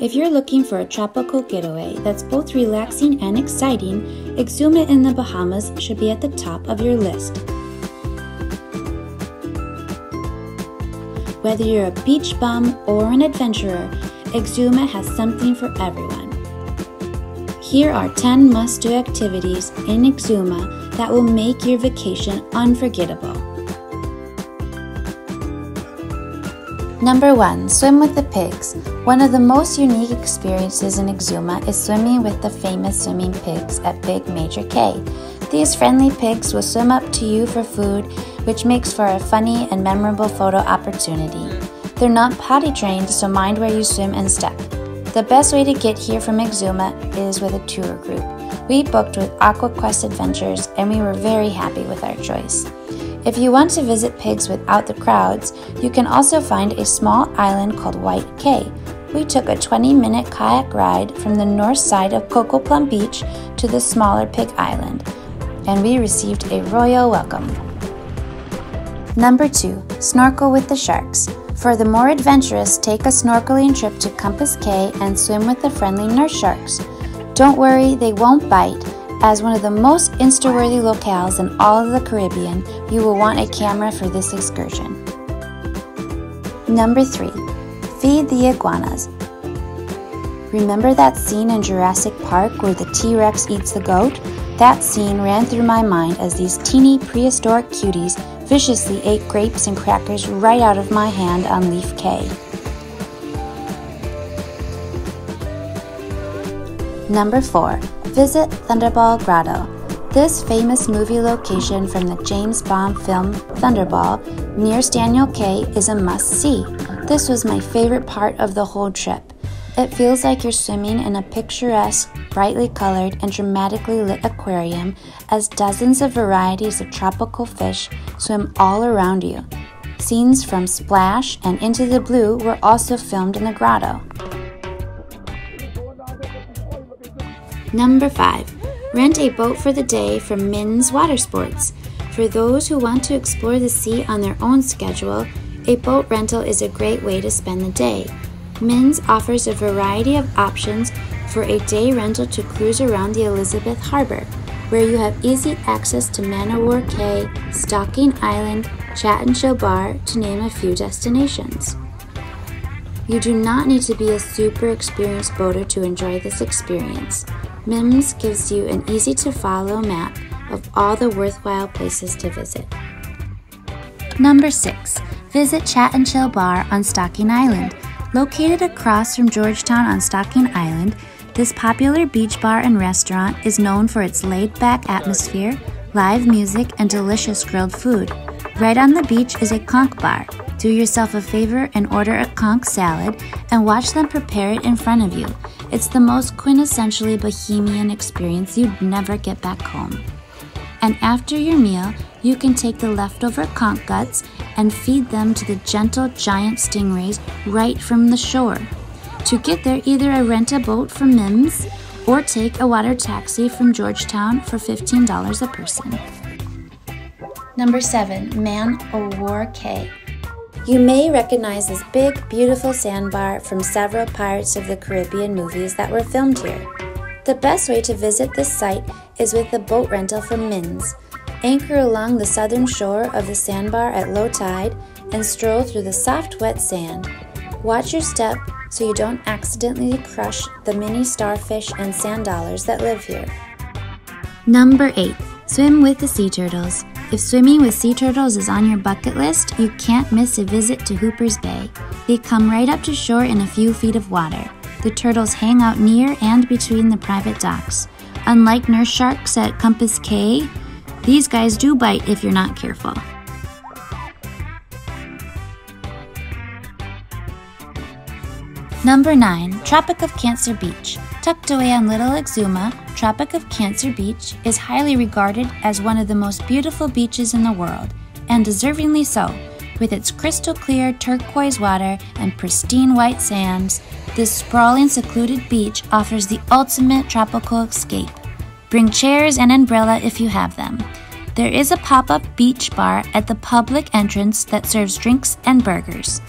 If you're looking for a tropical getaway that's both relaxing and exciting, Exuma in the Bahamas should be at the top of your list. Whether you're a beach bum or an adventurer, Exuma has something for everyone. Here are 10 must do activities in Exuma that will make your vacation unforgettable. Number 1 Swim with the Pigs. One of the most unique experiences in Exuma is swimming with the famous swimming pigs at Big Major Cay. These friendly pigs will swim up to you for food, which makes for a funny and memorable photo opportunity. They're not potty trained, so mind where you swim and step. The best way to get here from Exuma is with a tour group. We booked with AquaQuest Adventures and we were very happy with our choice. If you want to visit pigs without the crowds, you can also find a small island called White Cay. We took a 20 minute kayak ride from the north side of Cocoplum Beach to the smaller Pig Island, and we received a royal welcome. Number 2 Snorkel with the Sharks. For the more adventurous, take a snorkeling trip to Compass Cay and swim with the friendly nurse sharks. Don't worry, they won't bite as one of the most Insta-worthy locales in all of the Caribbean, you will want a camera for this excursion. Number 3. Feed the iguanas. Remember that scene in Jurassic Park where the T-Rex eats the goat? That scene ran through my mind as these teeny prehistoric cuties viciously ate grapes and crackers right out of my hand on Leaf Cay. Number 4 visit Thunderball Grotto. This famous movie location from the James Bond film Thunderball near Staniel Cay is a must see. This was my favorite part of the whole trip. It feels like you're swimming in a picturesque, brightly colored, and dramatically lit aquarium as dozens of varieties of tropical fish swim all around you. Scenes from Splash and Into the Blue were also filmed in the grotto. Number 5. Rent a boat for the day from Minns Water Sports. For those who want to explore the sea on their own schedule, a boat rental is a great way to spend the day. Minns offers a variety of options for a day rental to cruise around the Elizabeth Harbor, where you have easy access to Man o' War Cay, Stocking Island, Chat and Chill Bar, to name a few destinations. You do not need to be a super experienced boater to enjoy this experience. Minns gives you an easy to follow map of all the worthwhile places to visit. Number 6. Visit Chat and Chill Bar on Stocking Island. Located across from Georgetown on Stocking Island, this popular beach bar and restaurant is known for its laid back atmosphere, live music, and delicious grilled food. Right on the beach is a conch bar. Do yourself a favor and order a conch salad and watch them prepare it in front of you. It's the most quintessentially bohemian experience you'd never get back home. And after your meal, you can take the leftover conch guts and feed them to the gentle giant stingrays right from the shore. To get there, either I rent a boat from Minns or take a water taxi from Georgetown for $15 a person. Number 7. Man o' War Cay. You may recognize this big, beautiful sandbar from several Pirates of the Caribbean movies that were filmed here. The best way to visit this site is with a boat rental from Minns. Anchor along the southern shore of the sandbar at low tide and stroll through the soft, wet sand. Watch your step so you don't accidentally crush the mini starfish and sand dollars that live here. Number 8. Swim with the sea turtles. If swimming with sea turtles is on your bucket list, you can't miss a visit to Hooper's Bay. They come right up to shore in a few feet of water. The turtles hang out near and between the private docks. Unlike nurse sharks at Compass Cay, these guys do bite if you're not careful. Number 9. Tropic of Cancer Beach. Tucked away on Little Exuma, Tropic of Cancer Beach is highly regarded as one of the most beautiful beaches in the world, and deservingly so. With its crystal clear turquoise water and pristine white sands, this sprawling secluded beach offers the ultimate tropical escape. Bring chairs and umbrella if you have them. There is a pop up beach bar at the public entrance that serves drinks and burgers.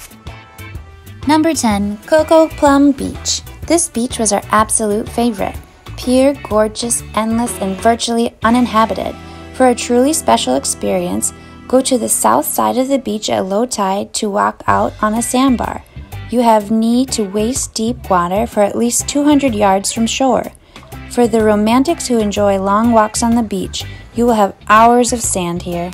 Number 10 Cocoplum Beach. This beach was our absolute favorite. Pure, gorgeous, endless, and virtually uninhabited. For a truly special experience, go to the south side of the beach at low tide to walk out on a sandbar. You have knee to waist deep water for at least 200 yards from shore. For the romantics who enjoy long walks on the beach, you will have hours of sand here.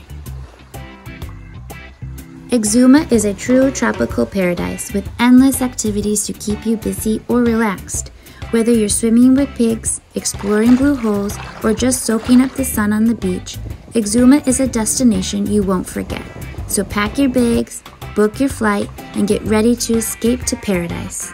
Exuma is a true tropical paradise with endless activities to keep you busy or relaxed. Whether you're swimming with pigs, exploring blue holes, or just soaking up the sun on the beach, Exuma is a destination you won't forget. So pack your bags, book your flight, and get ready to escape to paradise.